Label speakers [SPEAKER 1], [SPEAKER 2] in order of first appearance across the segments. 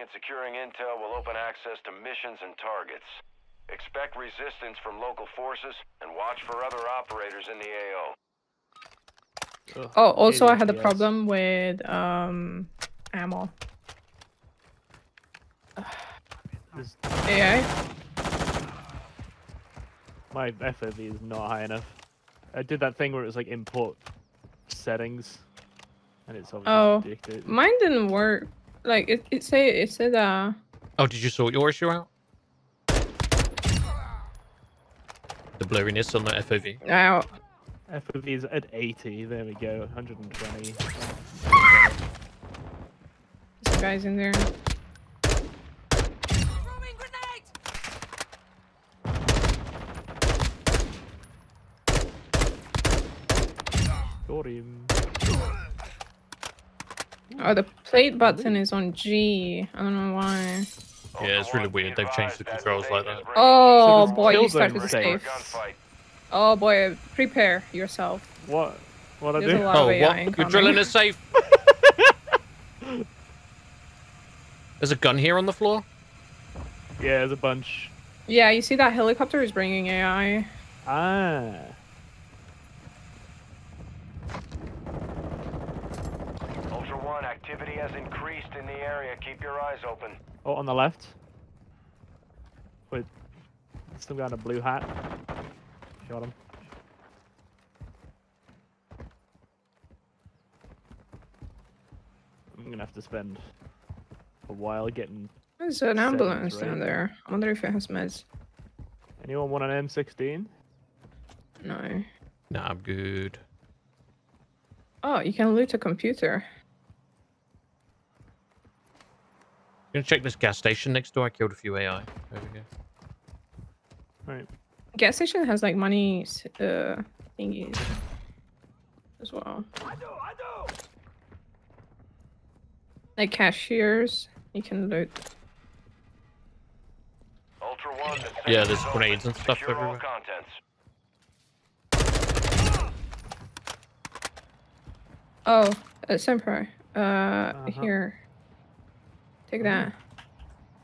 [SPEAKER 1] and securing intel will open access to missions and targets. Expect resistance from local forces and watch for other operators in the AO.
[SPEAKER 2] Ugh,
[SPEAKER 3] Oh, also I had a problem with um ammo.
[SPEAKER 2] This-
[SPEAKER 3] AI.
[SPEAKER 2] My FOV is not high enough. I did that thing where it was like import settings, and it's obviously
[SPEAKER 3] Oh,
[SPEAKER 2] ridiculous.
[SPEAKER 3] Mine didn't work. Like it, it said it said uh
[SPEAKER 4] Oh, did you sort your issue out? The blurriness on the FOV.
[SPEAKER 3] out.
[SPEAKER 2] FOV is at 80. There we go. 120.
[SPEAKER 3] Some guys in there.
[SPEAKER 2] Got him.
[SPEAKER 3] Oh, the plate button is on G. I don't know why.
[SPEAKER 4] Yeah, it's really
[SPEAKER 1] Ultra One, be
[SPEAKER 4] weird. They've changed the controls like that.
[SPEAKER 3] Oh
[SPEAKER 2] So
[SPEAKER 3] boy, you started
[SPEAKER 2] them
[SPEAKER 3] the
[SPEAKER 2] safe.
[SPEAKER 3] safe. Oh boy, prepare yourself.
[SPEAKER 2] What? What I
[SPEAKER 3] There's
[SPEAKER 2] do?
[SPEAKER 3] a lot
[SPEAKER 4] Oh,
[SPEAKER 3] of AI
[SPEAKER 4] what? You're drilling a safe? There's a gun here on the floor?
[SPEAKER 2] Yeah, there's a bunch.
[SPEAKER 3] Yeah, you see that helicopter is bringing AI.
[SPEAKER 2] Ah.
[SPEAKER 1] Ultra One, activity has increased in the area. Keep your eyes open.
[SPEAKER 2] Oh, on the left. Wait. Some guy in a blue hat. Shot him. I'm gonna have to spend a while getting.
[SPEAKER 3] There's an ambulance
[SPEAKER 2] right?
[SPEAKER 3] down there. I wonder if it has meds.
[SPEAKER 2] Anyone want an M16?
[SPEAKER 3] No.
[SPEAKER 4] Nah, I'm good.
[SPEAKER 3] Oh, you can loot a computer.
[SPEAKER 4] Gonna check this gas station next door. I killed a few AI. There we go.
[SPEAKER 2] Right.
[SPEAKER 3] Gas station has like money s- uh thingies as well. I do, I do. Like cashiers, you can loot.
[SPEAKER 1] Ultra One, the
[SPEAKER 4] Yeah, there's grenades and stuff
[SPEAKER 1] Secure
[SPEAKER 4] everywhere.
[SPEAKER 1] contents.
[SPEAKER 3] Oh, uh, Sempro. Uh,
[SPEAKER 2] Uh-huh.
[SPEAKER 3] here. Take that.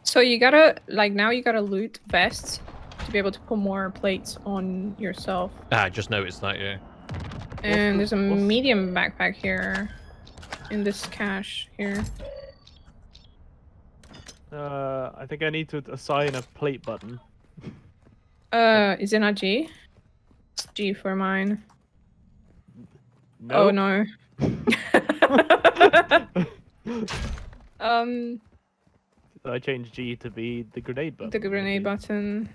[SPEAKER 3] So you gotta like now you gotta loot vests to be able to put more plates on yourself.
[SPEAKER 4] Ah, I just noticed that, yeah.
[SPEAKER 3] And there's a
[SPEAKER 2] what's-
[SPEAKER 3] medium backpack here. In this cache here.
[SPEAKER 2] Uh, I think I need to assign a plate button.
[SPEAKER 3] Uh, is it not G? It's G for mine. Oh no. um,
[SPEAKER 2] I changed G to be the grenade button.
[SPEAKER 3] the grenade
[SPEAKER 2] maybe.
[SPEAKER 3] button.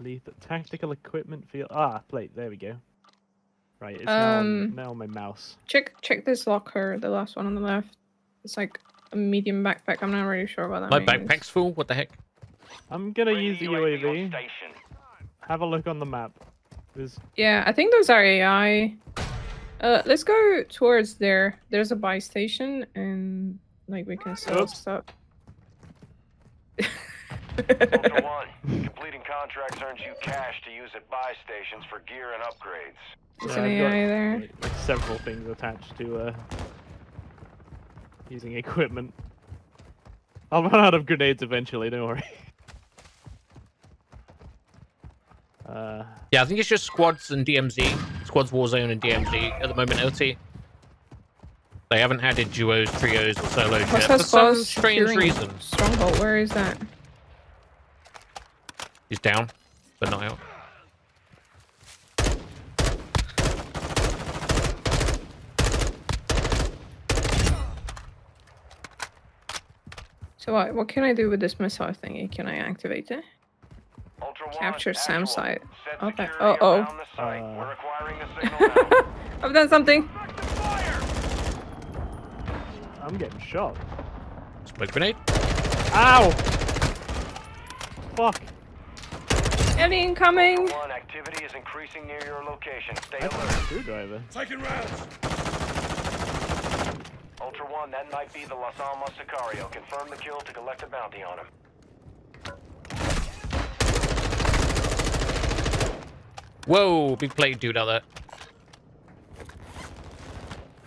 [SPEAKER 2] Lethal tactical equipment field. Ah, plate. There we go. Right, it's now, on,
[SPEAKER 3] Um,
[SPEAKER 2] now on my mouse.
[SPEAKER 3] Check check this locker, the last one on the left. It's like a medium backpack. I'm not really sure about that
[SPEAKER 4] My
[SPEAKER 3] means.
[SPEAKER 4] backpack's full. What the heck?
[SPEAKER 2] I'm gonna
[SPEAKER 1] Bring
[SPEAKER 2] use the
[SPEAKER 1] on
[SPEAKER 2] UAV. Have a look on the map. There's
[SPEAKER 3] Yeah, I think those are AI. Uh, let's go towards there. There's a buy station, and like we can sell
[SPEAKER 2] Oops.
[SPEAKER 3] stuff.
[SPEAKER 1] Ultra One, completing contracts earns you cash to use at buy stations for gear and upgrades.
[SPEAKER 3] Is
[SPEAKER 2] yeah,
[SPEAKER 3] an
[SPEAKER 2] I've
[SPEAKER 3] AI there?
[SPEAKER 2] like, like, several things attached to uh using equipment. I'll run out of grenades eventually. Don't worry. Uh,
[SPEAKER 4] Yeah, I think it's just squads and DMZ. Squads, Warzone, and DMZ at the moment, LT. They haven't added duos, trios, or solos yet. For some strange
[SPEAKER 3] securing
[SPEAKER 4] reason.
[SPEAKER 3] Stronghold, where is that?
[SPEAKER 4] He's down, but not out.
[SPEAKER 3] So what? What can I do with this missile thingy? Can I activate it?
[SPEAKER 1] Ultra
[SPEAKER 3] Capture SAM site. Okay.
[SPEAKER 1] security
[SPEAKER 3] Oh, oh.
[SPEAKER 1] around the site.
[SPEAKER 2] Uh.
[SPEAKER 1] We're the signal now.
[SPEAKER 3] I've done something.
[SPEAKER 2] I'm getting shot.
[SPEAKER 4] Smoke grenade.
[SPEAKER 2] Ow! Fuck.
[SPEAKER 3] Enemy incoming.
[SPEAKER 1] One, activity is increasing near your location. Stay
[SPEAKER 2] That's a
[SPEAKER 1] alert.
[SPEAKER 2] screwdriver.
[SPEAKER 1] Ultra One, that might be the Los Alamos Sicario. Confirm the kill to collect a bounty on him.
[SPEAKER 4] Whoa, big blade dude out there.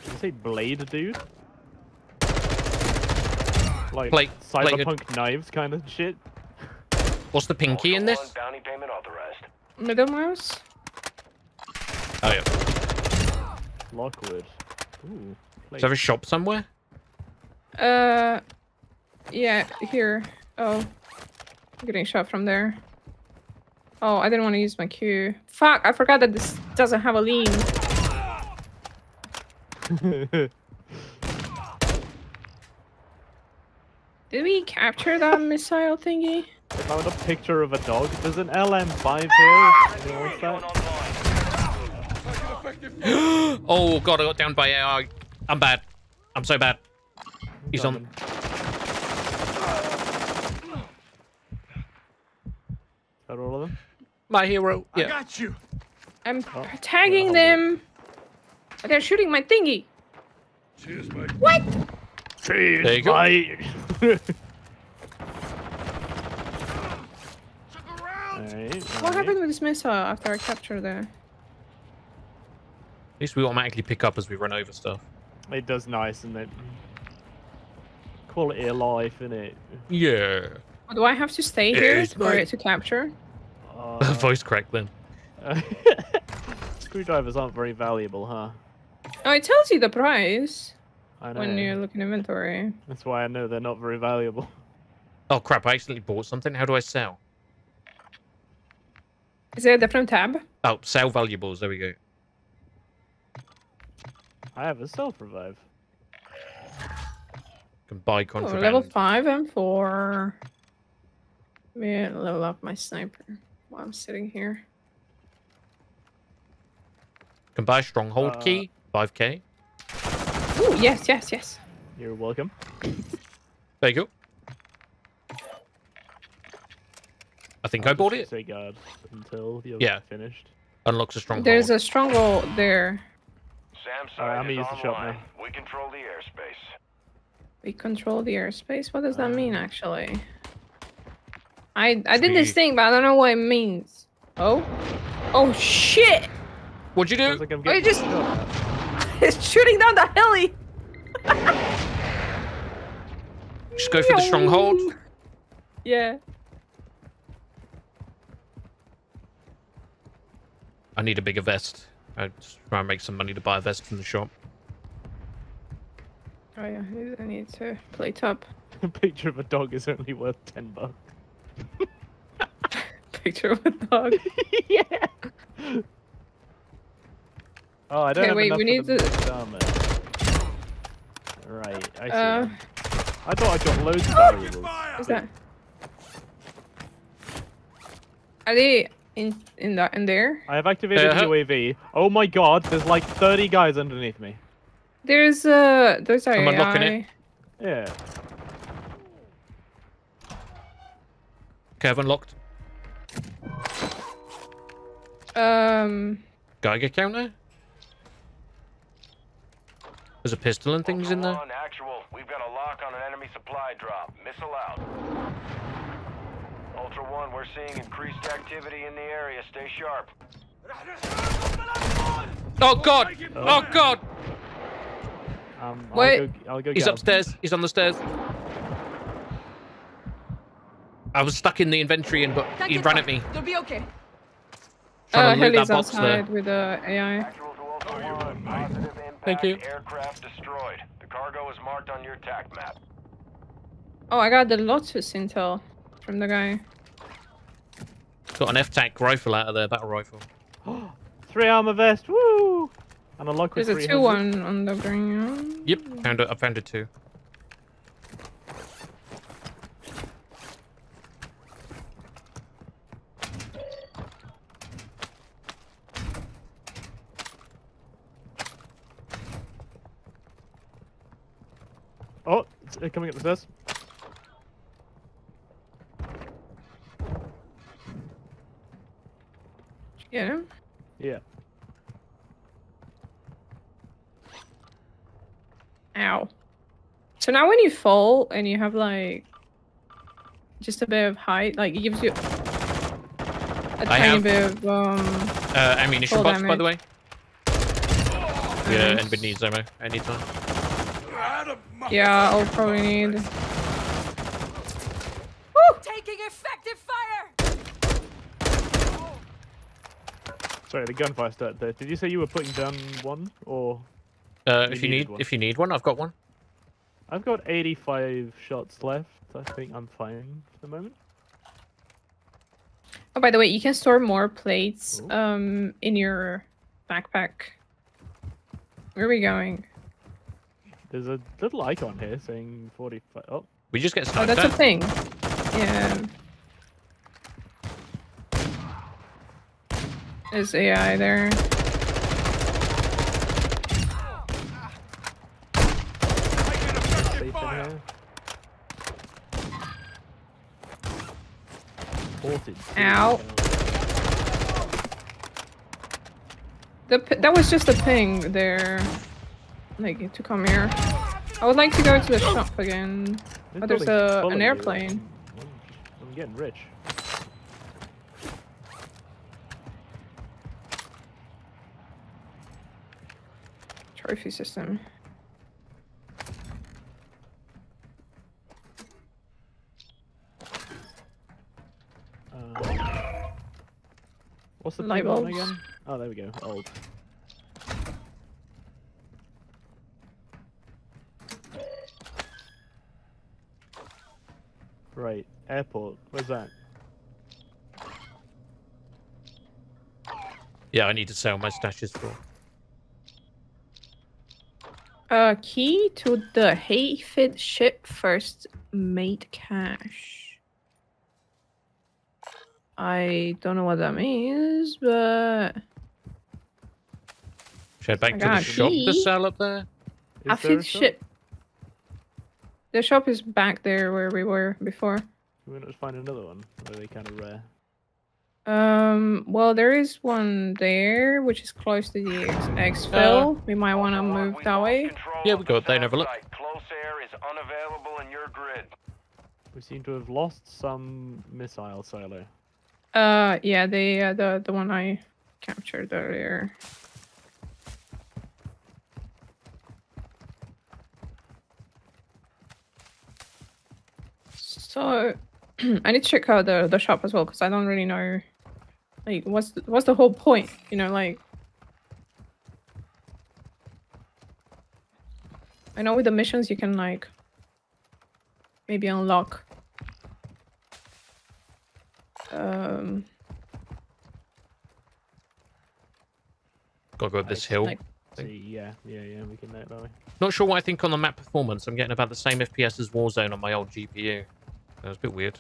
[SPEAKER 2] Did you say blade, dude? Like
[SPEAKER 4] Plate- plate-
[SPEAKER 2] cyberpunk knives kind of shit.
[SPEAKER 4] What's the pinky in this?
[SPEAKER 1] Bounty payment authorized.
[SPEAKER 3] Middle mouse.
[SPEAKER 4] Oh yeah.
[SPEAKER 2] Lockwood. Ooh.
[SPEAKER 4] Is there a shop somewhere?
[SPEAKER 3] Uh, yeah, here. Oh, I'm getting shot from there. Oh, I didn't want to use my Q. Fuck, I forgot that this doesn't have a lean. Did we capture that missile thingy?
[SPEAKER 2] I found a picture of a dog. There's an LM5 here. Anyone wants
[SPEAKER 1] Going
[SPEAKER 2] that?
[SPEAKER 4] Oh god, I got down by AI. I'm bad. I'm so bad. He's on.
[SPEAKER 2] Coming. Is that all of them?
[SPEAKER 4] My hero. Yeah.
[SPEAKER 5] I got you.
[SPEAKER 3] I'm
[SPEAKER 2] Oh,
[SPEAKER 3] tagging
[SPEAKER 2] well,
[SPEAKER 3] them. They're shooting my thingy.
[SPEAKER 5] Cheers, mate.
[SPEAKER 3] What?
[SPEAKER 2] Cheers,
[SPEAKER 4] There you go.
[SPEAKER 2] mate.
[SPEAKER 5] Look
[SPEAKER 3] What
[SPEAKER 2] alright.
[SPEAKER 3] happened with this missile after I captured the?
[SPEAKER 4] At least we automatically pick up as we run over stuff.
[SPEAKER 2] It does nice, and it quality of life, innit?
[SPEAKER 4] Yeah.
[SPEAKER 3] Do I have to stay here
[SPEAKER 4] Yes,
[SPEAKER 3] for
[SPEAKER 4] mate.
[SPEAKER 3] it to capture?
[SPEAKER 2] Uh,
[SPEAKER 4] Voice crack then.
[SPEAKER 2] screwdrivers aren't very valuable, huh?
[SPEAKER 3] Oh, it tells you the price
[SPEAKER 2] I know.
[SPEAKER 3] when you look in inventory.
[SPEAKER 2] That's why I know they're not very valuable.
[SPEAKER 4] Oh crap! I accidentally bought something. How do I sell?
[SPEAKER 3] Is there a different tab?
[SPEAKER 4] Oh, sell valuables. There we go.
[SPEAKER 2] I have a self revive.
[SPEAKER 4] Can buy
[SPEAKER 3] Oh, level five and four. Yeah, level up my sniper while I'm sitting here.
[SPEAKER 4] Can buy a stronghold
[SPEAKER 2] Uh,
[SPEAKER 4] key. 5k.
[SPEAKER 3] Oh yes, yes, yes.
[SPEAKER 2] You're welcome.
[SPEAKER 4] There you go. I think I
[SPEAKER 2] I'll
[SPEAKER 4] bought
[SPEAKER 2] just
[SPEAKER 4] it.
[SPEAKER 2] Say guard until you're
[SPEAKER 4] Yeah.
[SPEAKER 2] finished.
[SPEAKER 4] Unlocks a stronghold.
[SPEAKER 3] There's a stronghold there.
[SPEAKER 1] SAM
[SPEAKER 2] Alright, I'm gonna use the shop
[SPEAKER 1] online.
[SPEAKER 2] now.
[SPEAKER 1] We control the airspace.
[SPEAKER 3] We control the airspace. What does that mean,
[SPEAKER 2] Uh,
[SPEAKER 3] actually? I I did this thing, but I don't know what it means. Oh, oh shit!
[SPEAKER 4] What'd you do?
[SPEAKER 2] Sounds like I'm
[SPEAKER 3] I
[SPEAKER 2] getting
[SPEAKER 3] just-
[SPEAKER 2] shot at.
[SPEAKER 3] It's shooting down the heli.
[SPEAKER 4] Just go for the stronghold.
[SPEAKER 3] Yeah.
[SPEAKER 4] I need a bigger vest. I just try and make some money to buy a vest from the shop.
[SPEAKER 3] Oh yeah, I need to plate up.
[SPEAKER 2] A picture of a dog is only worth ten bucks.
[SPEAKER 3] Picture of a dog.
[SPEAKER 2] yeah. Oh, I don't
[SPEAKER 3] Okay,
[SPEAKER 2] have
[SPEAKER 3] wait,
[SPEAKER 2] enough
[SPEAKER 3] we need
[SPEAKER 2] the
[SPEAKER 3] to-
[SPEAKER 2] armor. Right, I see.
[SPEAKER 3] Uh.
[SPEAKER 2] I thought I got loads of
[SPEAKER 5] Taking
[SPEAKER 2] valuables.
[SPEAKER 5] fire.
[SPEAKER 3] What's that? Are they in in the in there?
[SPEAKER 2] I have activated
[SPEAKER 4] Uh-huh.
[SPEAKER 2] UAV. Oh my god, there's like 30 guys underneath me.
[SPEAKER 3] There's uh there's
[SPEAKER 4] I'm
[SPEAKER 3] AI.
[SPEAKER 4] unlocking it.
[SPEAKER 2] Yeah.
[SPEAKER 4] Okay, I've unlocked.
[SPEAKER 3] Um,
[SPEAKER 4] Geiger counter. There's a pistol and things in there.
[SPEAKER 1] One, actual. We've got a lock on an enemy supply drop. Missile out. Ultra One, we're seeing increased activity in the area. Stay sharp.
[SPEAKER 4] Oh god! Oh god!
[SPEAKER 2] Um,
[SPEAKER 3] Wait.
[SPEAKER 2] I'll go, I'll go
[SPEAKER 4] He's
[SPEAKER 2] get 'em.
[SPEAKER 4] upstairs. He's on the stairs. I was stuck in the inventory and but he ran at me.
[SPEAKER 6] You'll be okay.
[SPEAKER 4] Trying
[SPEAKER 3] uh,
[SPEAKER 4] to loot
[SPEAKER 3] heli's
[SPEAKER 4] that box there.
[SPEAKER 3] outside with the AI.
[SPEAKER 1] Actual to Ultra One. Positive impact.
[SPEAKER 4] Thank you.
[SPEAKER 1] Aircraft destroyed. The cargo is marked on your TAC map.
[SPEAKER 3] Oh, I got the Lotus intel from the guy.
[SPEAKER 4] Got an F-Tac rifle out of there, battle rifle.
[SPEAKER 2] Three armor vest, woo! And a lock with
[SPEAKER 3] There's a two one on the ground.
[SPEAKER 4] Yep, found it. I found it too.
[SPEAKER 2] Oh, it's uh, coming up the stairs.
[SPEAKER 3] Yeah.
[SPEAKER 2] Yeah.
[SPEAKER 3] Ow. So now when you fall and you have like just a bit of height, like it gives you a tiny
[SPEAKER 4] have-
[SPEAKER 3] bit of um
[SPEAKER 4] Uh, ammunition
[SPEAKER 3] Full
[SPEAKER 4] box, by the way. Yeah,
[SPEAKER 3] and
[SPEAKER 4] anybody needs ammo anytime.
[SPEAKER 5] You're out of my
[SPEAKER 3] yeah, I'll probably need
[SPEAKER 6] Taking effective fire!
[SPEAKER 2] Sorry, the gunfire started there. Did you say you were putting down one, or
[SPEAKER 4] Uh,
[SPEAKER 2] You
[SPEAKER 4] if you need
[SPEAKER 2] one.
[SPEAKER 4] if you need one, I've got one.
[SPEAKER 2] I've got 85 shots left. I think I'm fine for the moment.
[SPEAKER 3] Oh, by the way, you can store more plates
[SPEAKER 2] Ooh.
[SPEAKER 3] um in your backpack. Where are we going?
[SPEAKER 2] There's a little icon here saying 45. Oh,
[SPEAKER 4] We just get
[SPEAKER 3] Oh,
[SPEAKER 4] sniped
[SPEAKER 3] that's a
[SPEAKER 4] at.
[SPEAKER 3] thing. Yeah. Is AI there.
[SPEAKER 5] Taking effective
[SPEAKER 2] safe in
[SPEAKER 5] fire.
[SPEAKER 2] here. Ported.
[SPEAKER 3] Ow. The that was just a ping there. Like to come here. I would like to go to the shop again.
[SPEAKER 2] This
[SPEAKER 3] Oh, there's a- an airplane.
[SPEAKER 2] I'm, getting rich.
[SPEAKER 3] Trophy system.
[SPEAKER 2] Uh, what's the
[SPEAKER 3] Light bulbs.
[SPEAKER 2] again? Oh, there we go. Old. Right, airport. Where's that?
[SPEAKER 4] Yeah, I need to sell my stashes for.
[SPEAKER 3] Uh, key to the Hafid ship first mate cache. I don't know what that means, but
[SPEAKER 4] Should I head back
[SPEAKER 3] I
[SPEAKER 4] to the
[SPEAKER 3] got a
[SPEAKER 4] shop to sell up there?
[SPEAKER 2] Is there a
[SPEAKER 3] Hafid
[SPEAKER 2] shop?
[SPEAKER 3] ship. The shop is back there where we were before.
[SPEAKER 2] Can we not just find another one? Or are they kind of rare?
[SPEAKER 3] Um, well, there is one there, which is close to the ex- exfil. we might want to move that way.
[SPEAKER 4] Yeah, we
[SPEAKER 1] the
[SPEAKER 4] go up there and have a
[SPEAKER 1] south
[SPEAKER 4] look.
[SPEAKER 1] site. Close air is unavailable in your grid.
[SPEAKER 2] We seem to have lost some missile silo.
[SPEAKER 3] Uh, yeah, the uh, the the one I captured earlier. So, I need to check out the the shop as well because I don't really know, like, what's the, what's the whole point? You know, like. I know with the missions you can like maybe unlock um
[SPEAKER 4] Gotta go up this hill.
[SPEAKER 3] like
[SPEAKER 2] yeah, yeah, yeah, we can note that way.
[SPEAKER 4] Not sure what I think on the map performance. I'm getting about the same FPS as Warzone on my old GPU. That was a bit weird.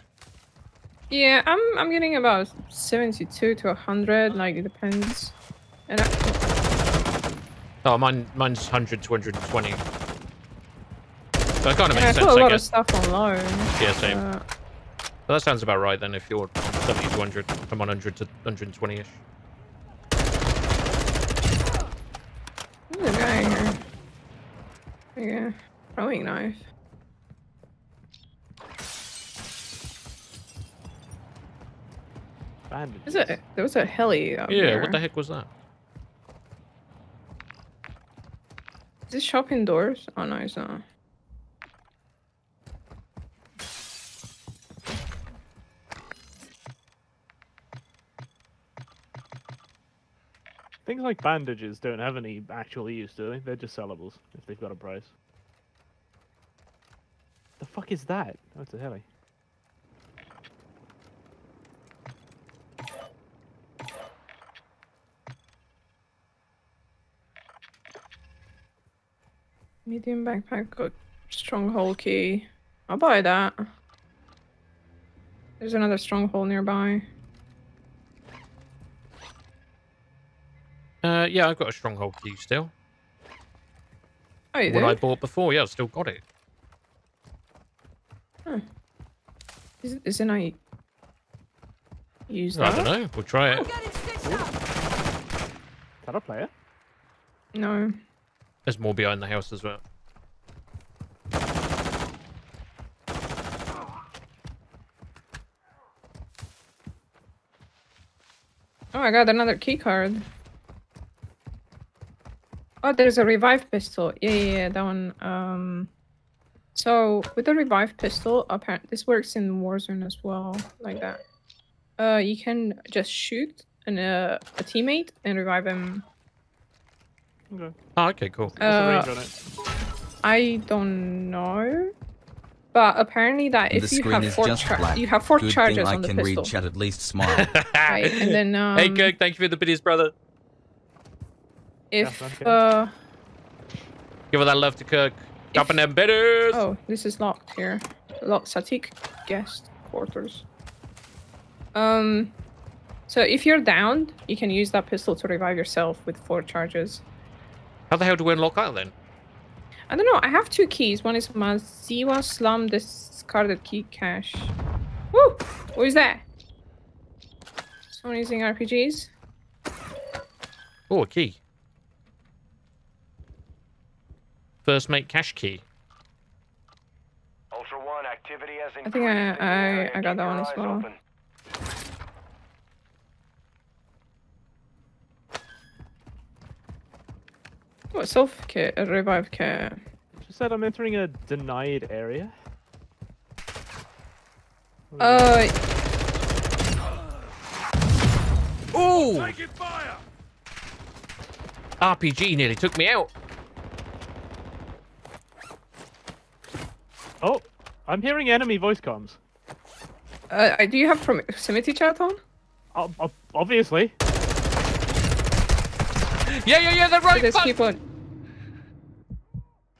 [SPEAKER 3] Yeah, I'm I'm getting about 72 to 100, like it depends. And I,
[SPEAKER 4] Oh, mine, mine's 100 to 120. That kind of
[SPEAKER 3] I
[SPEAKER 4] makes
[SPEAKER 3] put
[SPEAKER 4] sense,
[SPEAKER 3] a
[SPEAKER 4] I
[SPEAKER 3] lot of stuff on loan.
[SPEAKER 4] Yeah, same.
[SPEAKER 3] Uh,
[SPEAKER 4] But that sounds about right then if you're 70 to 100. I'm 100 to 120-ish.
[SPEAKER 3] there's a guy here. Yeah, throwing knife.
[SPEAKER 2] Bandages.
[SPEAKER 3] There's a there was a heli up
[SPEAKER 4] Yeah,
[SPEAKER 3] there.
[SPEAKER 4] what the heck was that?
[SPEAKER 3] Is this shop indoors? Oh no, it's not.
[SPEAKER 2] Things like bandages don't have any actual use, do they? They're just sellables if they've got a price. The fuck is that? Oh, it's a heli.
[SPEAKER 3] Medium backpack got stronghold key. I'll buy that. There's another stronghold nearby.
[SPEAKER 4] Uh, yeah, I've got a stronghold key still.
[SPEAKER 3] Oh, you
[SPEAKER 4] What
[SPEAKER 3] do?
[SPEAKER 4] I bought before, yeah, I've still got it.
[SPEAKER 3] Is, is it not use
[SPEAKER 4] I don't know. We'll try it.
[SPEAKER 6] Getting stitched up!
[SPEAKER 2] Is that a player?
[SPEAKER 3] No.
[SPEAKER 4] There's more behind the house as well.
[SPEAKER 3] Oh, I got another key card. Oh, there's a revive pistol. Yeah, yeah, yeah, that one. Um, So with the revive pistol, apparently this works in Warzone as well, like that. Uh, you can just shoot an, uh, a teammate and revive him.
[SPEAKER 2] Okay.
[SPEAKER 4] Oh, okay, cool.
[SPEAKER 2] What's the
[SPEAKER 3] Uh,
[SPEAKER 2] range on it?
[SPEAKER 3] I don't know, but apparently that if you have
[SPEAKER 7] is
[SPEAKER 3] four
[SPEAKER 7] just
[SPEAKER 3] you have four
[SPEAKER 7] Good
[SPEAKER 3] charges
[SPEAKER 7] thing I
[SPEAKER 3] on the
[SPEAKER 7] can
[SPEAKER 3] pistol,
[SPEAKER 7] read chat at least smile.
[SPEAKER 3] right? And then um,
[SPEAKER 4] hey, Kirk, thank you for the biddies, brother.
[SPEAKER 3] if
[SPEAKER 2] okay.
[SPEAKER 3] uh
[SPEAKER 4] Give all that love to Kirk. Dropping them bitters.
[SPEAKER 3] oh this is locked here, locked Sattiq guest quarters. Um, so if you're downed, you can use that pistol to revive yourself with four charges.
[SPEAKER 4] How the hell do we unlock that then?
[SPEAKER 3] I don't know. I have two keys. One is Maziwa Slum discarded key cache. Woo! Oh, what is that? Someone using RPGs?
[SPEAKER 4] Oh, a key. First mate cache key.
[SPEAKER 1] Ultra One, activity has
[SPEAKER 3] I think I-
[SPEAKER 1] increased in the area.
[SPEAKER 3] I- I got that one as well.
[SPEAKER 1] open.
[SPEAKER 3] What self kit? A revive kit.
[SPEAKER 2] She said I'm entering a denied area. What is
[SPEAKER 3] Uh,
[SPEAKER 4] Ooh!
[SPEAKER 5] Fire!
[SPEAKER 4] RPG nearly took me out.
[SPEAKER 2] Oh, I'm hearing enemy voice comms.
[SPEAKER 3] uh, do you have proximity chat on?
[SPEAKER 2] Oh, obviously.
[SPEAKER 4] Yeah, yeah, yeah, they're right.
[SPEAKER 3] There's
[SPEAKER 4] fuck.
[SPEAKER 3] people.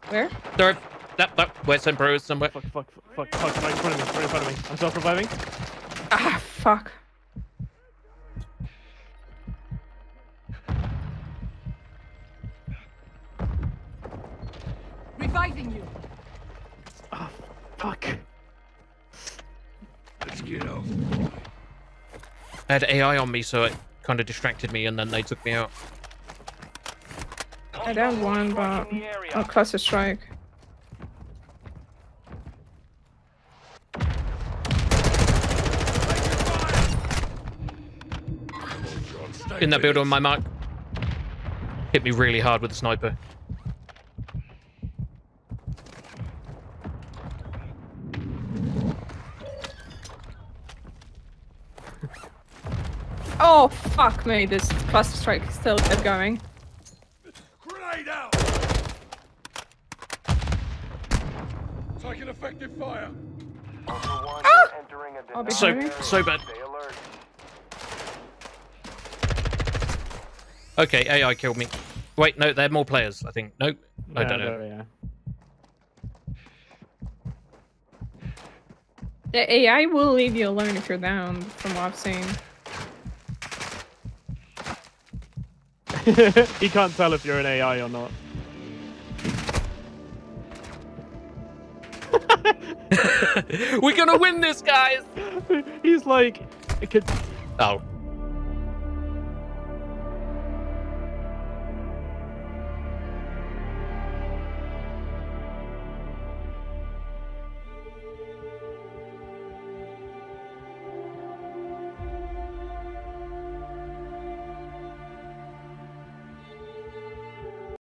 [SPEAKER 3] Where?
[SPEAKER 4] They're, that, that, where's some bros somewhere?
[SPEAKER 2] Fuck, fuck, fuck, fuck, fuck, right in front of me, right in front of me. I'm self-reviving.
[SPEAKER 3] Ah, fuck.
[SPEAKER 6] Reviving you.
[SPEAKER 2] Ah, Fuck.
[SPEAKER 5] Let's get off.
[SPEAKER 4] I had AI on me, so it kind of distracted me, and then they took me out.
[SPEAKER 3] I downed one, but
[SPEAKER 1] In the area.
[SPEAKER 3] oh, cluster strike.
[SPEAKER 4] In that building on my mark. Hit me really hard with the sniper.
[SPEAKER 3] Oh, fuck me. This cluster strike still kept going.
[SPEAKER 5] Grenade out! Taking effective fire.
[SPEAKER 3] Ah!
[SPEAKER 1] entering a
[SPEAKER 3] I'll be
[SPEAKER 4] So, so bad.
[SPEAKER 1] Stay alert.
[SPEAKER 4] Okay, AI killed me. Wait, no, there are more players, I think. Nope. I
[SPEAKER 2] Yeah,
[SPEAKER 4] don't know.
[SPEAKER 2] yeah.
[SPEAKER 3] The AI will leave you alone if you're down, from what I've seen.
[SPEAKER 2] he can't tell if you're an AI or not.
[SPEAKER 4] We're gonna win this, guys!
[SPEAKER 2] He's like, could,
[SPEAKER 4] Oh,